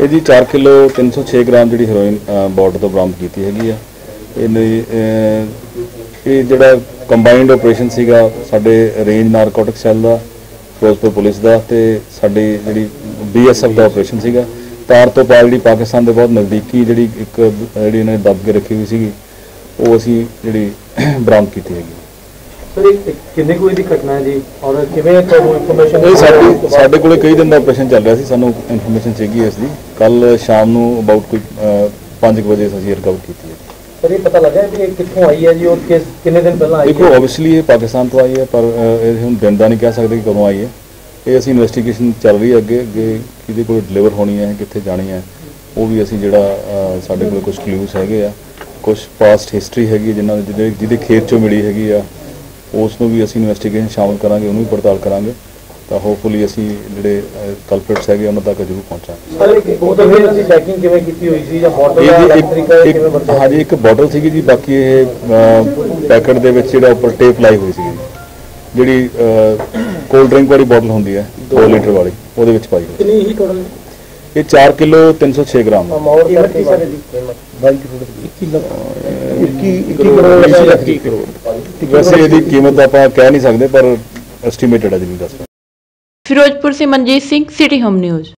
ਇਹ ਜੀ 4 kilo 306 gram ਜਿਹੜੀ ਹੈਰੋਇਨ ਬਾਰਡਰ ਤੋਂ ਬਰਾਮਦ ਕੀਤੀ ਹੈਗੀ ਆ। ਇਹ ਅਹ, ਇਹ ਜਿਹੜਾ ਕੰਬਾਈਨਡ ਆਪਰੇਸ਼ਨ ਸੀਗਾ ਸਾਡੇ ਰੇਂਜ ਨਾਰਕੋਟਿਕ ਸੈੱਲ ਦਾ ਫਿਰੋਜ਼ਪੁਰ ਪੁਲਿਸ ਦਾ ਤੇ ਸਾਡੀ ਜਿਹੜੀ ਬੀਐਸਐਫ ਦਾ ਆਪਰੇਸ਼ਨ ਸੀਗਾ। ਤਾਰ ਤੋਂ ਪਾਰ ਜਿਹੜੀ ਪਾਕਿਸਤਾਨ ਦੇ ਬਹੁਤ ਨਜ਼ਦੀਕੀ ਜਿਹੜੀ ਇੱਕ ਜਿਹੜੀ ਇਹਨਾਂ ਨੇ ਦੱਬ ਕੇ ਰੱਖੀ ਹੋਈ ਸੀਗੀ ਉਹ ਅਸੀਂ ਜਿਹੜੀ ਬਰਾਮਦ ਕੀਤੀ ਹੈਗੀ। ਸਰ ਇਹ ਕਿੰਨੇ ਕੋਈ ਦੀ ਘਟਨਾ ਹੈ ਜੀ? ਔਰ ਕਿਵੇਂ ਤੁਹਾਨੂੰ ਇਨਫੋਰਮੇਸ਼ਨ ਇਹ ਸਾਡੀ ਸਾਡੇ ਕੋਲੇ ਕਈ ਦਿਨ ਦਾ ਆਪਰੇਸ਼ਨ ਚੱਲ ਰਿਹਾ ਸੀ ਸਾਨੂੰ ਇਨਫੋਰਮੇਸ਼ਨ ਸੀਗੀ ਇਸ ਦੀ। ਕੱਲ ਸ਼ਾਮ ਨੂੰ ਅਬਾਊਟ ਕੋਈ 5 ਵਜੇ ਅਸੀਂ ਰਿਕਵਰ ਕੀਤੀ ਹੈ। ਸਰ ਇਹ ਪਤਾ ਲੱਗਾ ਕਿ ਇਹ ਕਿੱਥੋਂ ਆਈ ਹੈ ਜੀ ਔਰ ਕਿਸ ਕਿੰਨੇ ਦਿਨ ਪਹਿਲਾਂ ਆਈ ਦੇਖੋ ਆਬਵੀਅਸਲੀ ਇਹ ਪਾਕਿਸਤਾਨ ਤੋਂ ਆਈ ਹੈ ਪਰ ਇਹ ਹੁਣ ਦਿਨ ਦਾ ਨਹੀਂ ਕਹਿ ਸਕਦੇ ਕਿ ਕਦੋਂ ਆਈ ਹੈ। ਇਹ ਅਸੀਂ ਇਨਵੈਸਟੀਗੇਸ਼ਨ ਚੱਲ ਰਹੀ ਹੈ ਅੱਗੇ ਅੱਗੇ ਕਿਹਦੇ ਕੋਲ ਡਿਲੀਵਰ ਹੋਣੀ ਹੈ ਕਿੱਥੇ ਜਾਣੀ ਹੈ। ਉਹ ਵੀ ਅਸੀਂ ਜਿਹੜਾ ਸਾਡੇ ਕੋਲ ਕੁਝ ਕਲੂਸ ਹੈਗੇ ਆ। ਕੁਝ ਪਾਸਟ ਹਿਸਟਰੀ ਹੈਗੀ ਹੈ ਜਿਨ੍ਹਾਂ ਦੇ ਜਿਹਦੇ ਖੇਤ ਚੋਂ ਮਿਲੀ ਹੈਗੀ ਆ। ਉਸ ਨੂੰ ਵੀ ਅਸੀਂ ਇਨਵੈਸਟੀਗੇਸ਼ਨ ਸ਼ਾਮਲ ਕਰਾਂਗੇ ਉਹਨੂੰ ਵੀ ਪੜਤਾਲ ਕਰਾਂਗੇ। ਤਾਂ ਹੋਪਫੁਲੀ ਅਸੀਂ ਜਿਹੜੇ ਕਲਪ੍ਰਿਟਸ ਹੈਗੇ ਉਹਨਾਂ ਤੱਕ ਜ਼ਰੂਰ ਪਹੁੰਚਾਂਗੇ। ਸਰ ਇੱਕ ਤਾਂ ਫਿਰ ਅਸੀਂ ਚੈਕਿੰਗ ਕਿਵੇਂ ਕੀਤੀ ਹੋਈ ਸੀ ਜਾਂ ਬੋਟਲ ਇਹ ਦਾ ਤਰੀਕਾ ਇੱਕ ਕਿਵੇਂ ਇੱਕ ਵਰਤਿਆ ਹਾਂਜੀ ਇੱਕ ਬੋਟਲ ਸੀਗੀ ਜੀ ਬਾਕੀ ਇਹ ਪੈਕਟ ਦੇ ਵਿੱਚ ਜਿਹੜਾ ਉੱਪਰ ਟੇਪ ਲਾਈ ਹੋਈ ਸੀਗੀ। ਜਿਹੜੀ ਕੋਲਡ ਡਰਿੰਕ ਵਾਲੀ ਬੋਟਲ ਹੁੰਦੀ ਹੈ 2 ਲੀਟਰ ਵਾਲੀ ਉਹਦੇ ਵਿੱਚ ਪਾਈ ਹੋਈ ਕਿੰਨੀ ਹੀ ਟੋਟਲ ਇਹ 4 ਕਿਲੋ 306 ਗ੍ਰਾਮ ਹੈ। ਅਮਾਉਂਟ ਕੀ ਸਰ ਇਹਦੀ? ਕੀਮਤ। 22 ਕਰੋੜ 21 ਲੱਖ 21 21 ਕਰੋੜ। 21 ਕਰੋੜ। ਵੈਸੇ ਇਹਦੀ ਕੀਮਤ ਆਪਾਂ ਕਹਿ ਨਹੀਂ ਸਕਦੇ, ਪਰ ਐਸਟੀਮੇਟਡ ਹੈ ਜਿੰਨੀ ਦੱਸ ਫਿਰੋਜ਼ਪੁਰ ਸੇ Manjit Singh city home news